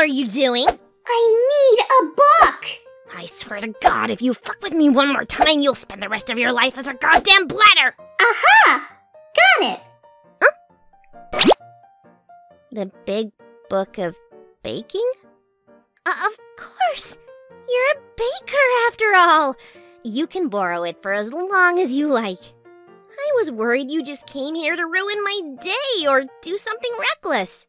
are you doing? I need a book! I swear to God, if you fuck with me one more time, you'll spend the rest of your life as a goddamn bladder! Aha! Got it! Huh? The big book of baking? Uh, of course! You're a baker after all! You can borrow it for as long as you like. I was worried you just came here to ruin my day or do something reckless.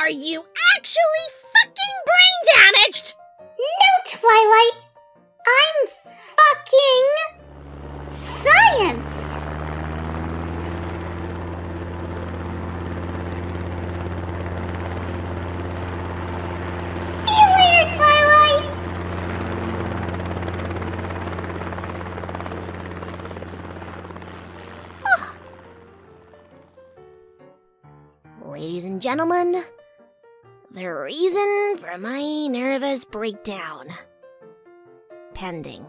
Are you actually fucking brain damaged? No, Twilight! I'm fucking science! See you later, Twilight! Ladies and gentlemen, the reason for my nervous breakdown. Pending.